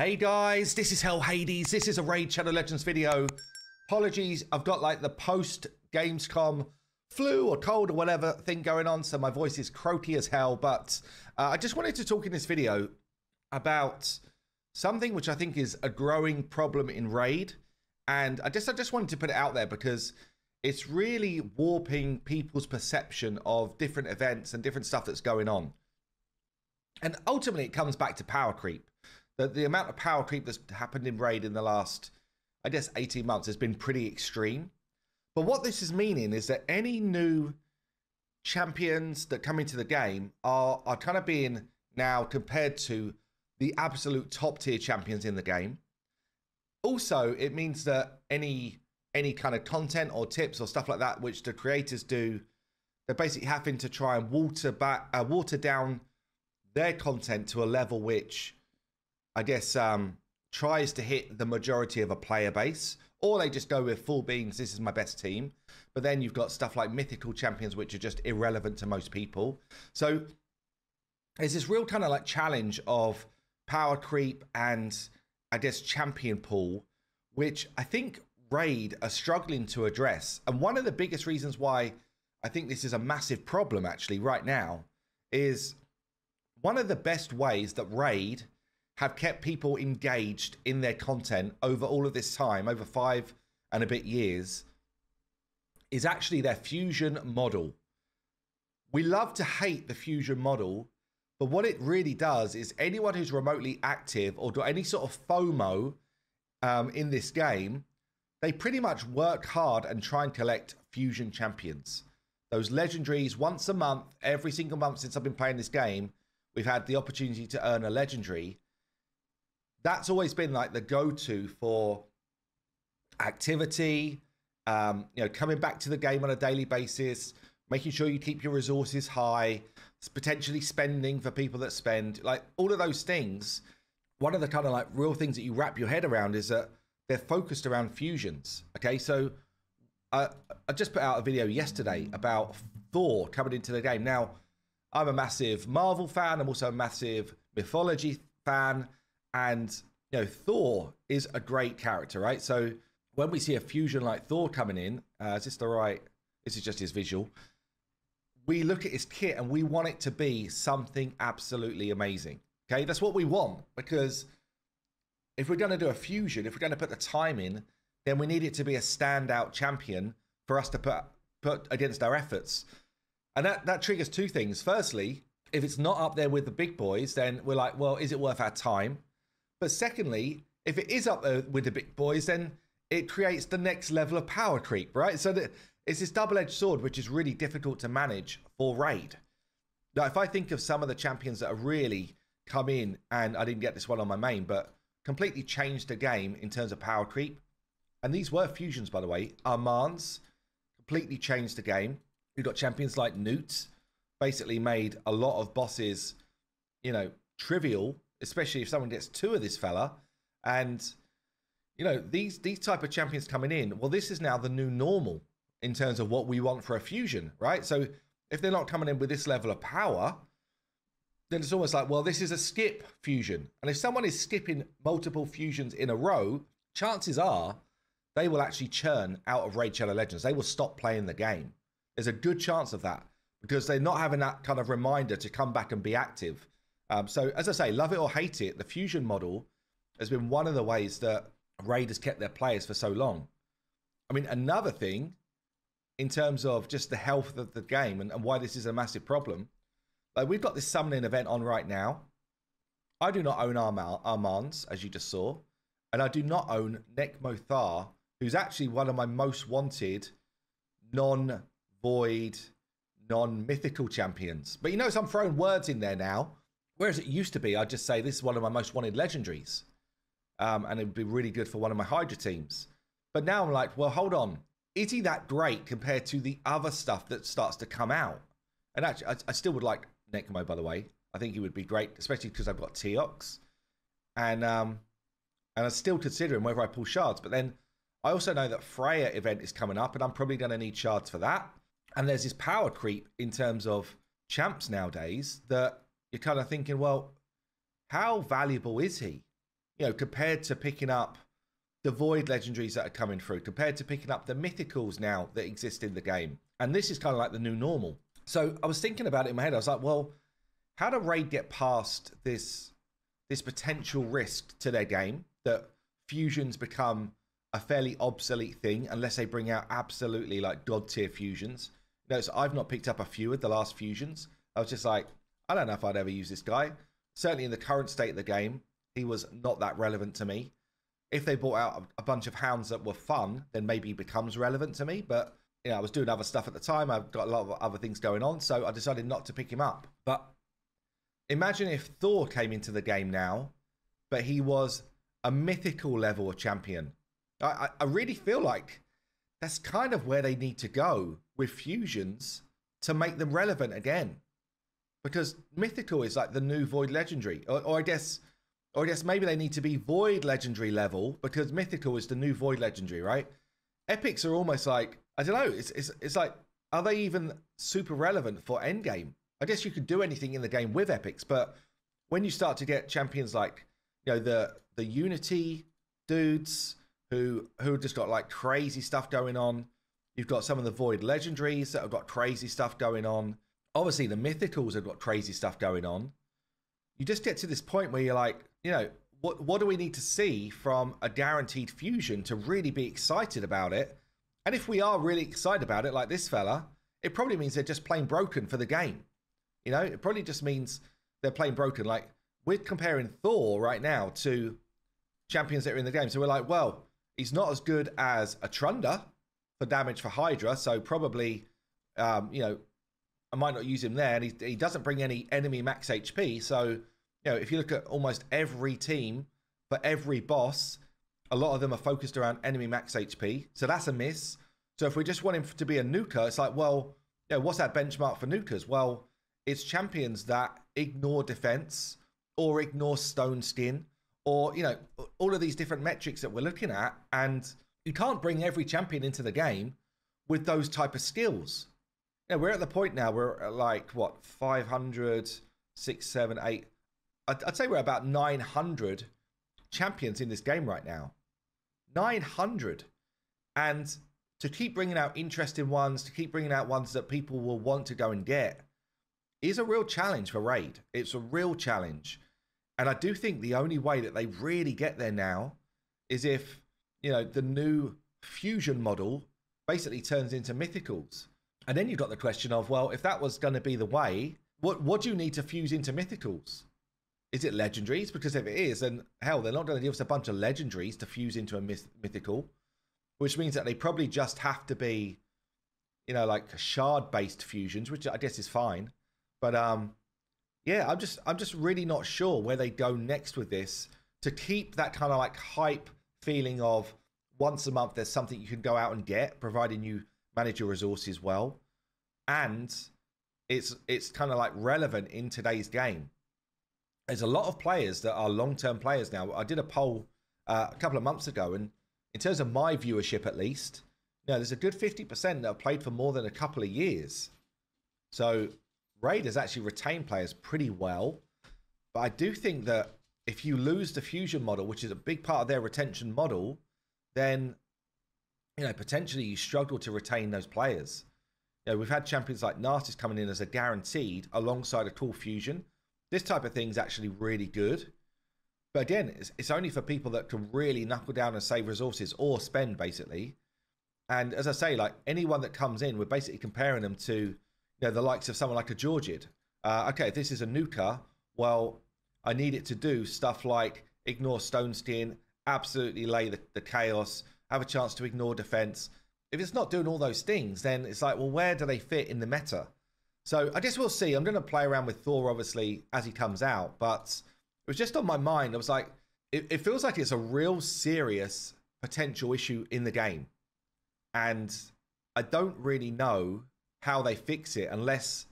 Hey guys, this is Hell Hades. This is a Raid Shadow Legends video. Apologies, I've got like the post Gamescom flu or cold or whatever thing going on, so my voice is croaky as hell. But uh, I just wanted to talk in this video about something which I think is a growing problem in Raid, and I just I just wanted to put it out there because it's really warping people's perception of different events and different stuff that's going on. And ultimately, it comes back to power creep the, the amount of power creep that's happened in Raid in the last, I guess, 18 months has been pretty extreme. But what this is meaning is that any new champions that come into the game are, are kind of being now compared to the absolute top tier champions in the game. Also, it means that any any kind of content or tips or stuff like that, which the creators do, they're basically having to try and water back, uh, water down their content to a level which I guess, um, tries to hit the majority of a player base, or they just go with full beings, this is my best team. But then you've got stuff like mythical champions, which are just irrelevant to most people. So there's this real kind of like challenge of power creep and I guess champion pool, which I think Raid are struggling to address. And one of the biggest reasons why I think this is a massive problem actually right now is one of the best ways that Raid have kept people engaged in their content over all of this time, over five and a bit years, is actually their fusion model. We love to hate the fusion model, but what it really does is anyone who's remotely active or got any sort of FOMO um, in this game, they pretty much work hard and try and collect fusion champions. Those legendaries once a month, every single month since I've been playing this game, we've had the opportunity to earn a legendary that's always been like the go-to for activity um, you know coming back to the game on a daily basis making sure you keep your resources high potentially spending for people that spend like all of those things. One of the kind of like real things that you wrap your head around is that they're focused around fusions okay? So uh, i just put out a video yesterday about thor coming into the game. Now i'm a massive marvel fan i'm also a massive mythology fan and you know, Thor is a great character, right? So when we see a fusion like Thor coming in, uh, is this the right? This is just his visual. We look at his kit and we want it to be something absolutely amazing. Okay, that's what we want because if we're going to do a fusion, if we're going to put the time in, then we need it to be a standout champion for us to put put against our efforts. And that that triggers two things. Firstly, if it's not up there with the big boys, then we're like, well, is it worth our time? But secondly, if it is up there with the big boys, then it creates the next level of power creep, right? So that it's this double-edged sword, which is really difficult to manage for raid. Now, if I think of some of the champions that have really come in, and I didn't get this one on my main, but completely changed the game in terms of power creep. And these were fusions, by the way. Armanz completely changed the game. You've got champions like Newt, basically made a lot of bosses, you know, trivial especially if someone gets two of this fella. And you know these these type of champions coming in. Well, this is now the new normal in terms of what we want for a fusion, right? So if they're not coming in with this level of power, then it's almost like, well, this is a skip fusion. And if someone is skipping multiple fusions in a row, chances are they will actually churn out of Raid Shadow Legends. They will stop playing the game. There's a good chance of that because they're not having that kind of reminder to come back and be active um, so, as I say, love it or hate it, the fusion model has been one of the ways that Raiders kept their players for so long. I mean, another thing in terms of just the health of the game and, and why this is a massive problem, like we've got this summoning event on right now. I do not own Armal, Armanz, as you just saw, and I do not own Nekmo Thaar, who's actually one of my most wanted non void, non mythical champions. But you notice I'm throwing words in there now Whereas it used to be, I'd just say this is one of my most wanted legendaries. Um, and it would be really good for one of my Hydra teams. But now I'm like, well, hold on. Is he that great compared to the other stuff that starts to come out? And actually, I, I still would like Nekmo, by the way. I think he would be great, especially because I've got Teox. And um, and I'm still considering whether I pull shards. But then I also know that Freya event is coming up, and I'm probably going to need shards for that. And there's this power creep in terms of champs nowadays that you're kind of thinking, well, how valuable is he? you know, compared to picking up the void legendaries that are coming through, compared to picking up the mythicals now that exist in the game. And this is kind of like the new normal. So I was thinking about it in my head. I was like, well, how do Raid get past this this potential risk to their game that fusions become a fairly obsolete thing unless they bring out absolutely like god tier fusions. Notice I've not picked up a few of the last fusions. I was just like, I don't know if I'd ever use this guy. Certainly in the current state of the game, he was not that relevant to me. If they brought out a bunch of hounds that were fun, then maybe he becomes relevant to me. But you know, I was doing other stuff at the time. I've got a lot of other things going on, so I decided not to pick him up. But imagine if Thor came into the game now, but he was a mythical level champion. I, I really feel like that's kind of where they need to go with fusions to make them relevant again. Because mythical is like the new void legendary, or, or I guess, or I guess maybe they need to be void legendary level because mythical is the new void legendary, right? Epics are almost like I don't know. It's it's it's like are they even super relevant for endgame? I guess you could do anything in the game with epics, but when you start to get champions like you know the the Unity dudes who who just got like crazy stuff going on. You've got some of the Void legendaries that have got crazy stuff going on. Obviously, the mythicals have got crazy stuff going on. You just get to this point where you're like, you know, what what do we need to see from a guaranteed fusion to really be excited about it? And if we are really excited about it, like this fella, it probably means they're just plain broken for the game. You know, it probably just means they're plain broken. Like we're comparing Thor right now to champions that are in the game. So we're like, well, he's not as good as a Trunda for damage for Hydra. So probably, um, you know, I might not use him there. And he, he doesn't bring any enemy max HP. So, you know, if you look at almost every team for every boss, a lot of them are focused around enemy max HP. So that's a miss. So if we just want him to be a nuker, it's like, well, you know, what's that benchmark for nukers? Well, it's champions that ignore defense or ignore stone skin or, you know, all of these different metrics that we're looking at. And you can't bring every champion into the game with those type of skills. Know, we're at the point now we're like, what, 500, 6, 7, 8. I'd, I'd say we're about 900 champions in this game right now. 900. And to keep bringing out interesting ones, to keep bringing out ones that people will want to go and get, is a real challenge for Raid. It's a real challenge. And I do think the only way that they really get there now is if, you know, the new fusion model basically turns into mythicals. And then you've got the question of, well, if that was going to be the way, what, what do you need to fuse into mythicals? Is it legendaries? Because if it is, then hell, they're not going to give us a bunch of legendaries to fuse into a myth- mythical, which means that they probably just have to be, you know, like shard based fusions, which I guess is fine. But um, yeah, I'm just I'm just really not sure where they go next with this to keep that kind of like hype feeling of once a month there's something you can go out and get, providing you manage your resources well, and it's it's kind of like relevant in today's game there's a lot of players that are long-term players now. I did a poll uh, a couple of months ago, and in terms of my viewership, at least, you know, there's a good 50% that have played for more than a couple of years. So Raiders actually retain players pretty well. But I do think that if you lose the fusion model, which is a big part of their retention model, then you know potentially you struggle to retain those players. You know, we've had champions like Narcissus coming in as a guaranteed alongside a cool fusion. This type of thing is actually really good. But again, it's, it's only for people that can really knuckle down and save resources or spend, basically. And as I say, like anyone that comes in, we're basically comparing them to you know the likes of someone like a Georgid. Uh, okay, this is a nuker, well, I need it to do stuff like ignore stone skin, absolutely lay the, the chaos, have a chance to ignore defense. If it's not doing all those things, then it's like, well, where do they fit in the meta? So I guess we'll see. I'm going to play around with Thor, obviously, as he comes out. But it was just on my mind. I was like, it, it feels like it's a real serious potential issue in the game. And I don't really know how they fix it unless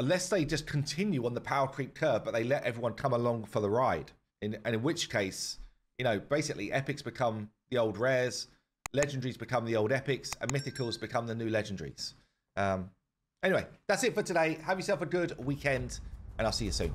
unless they just continue on the power creep curve, but they let everyone come along for the ride. In, and in which case, you know, basically epics become the old rares, legendaries become the old epics, and mythicals become the new legendaries. Um, Anyway, that's it for today. Have yourself a good weekend, and I'll see you soon.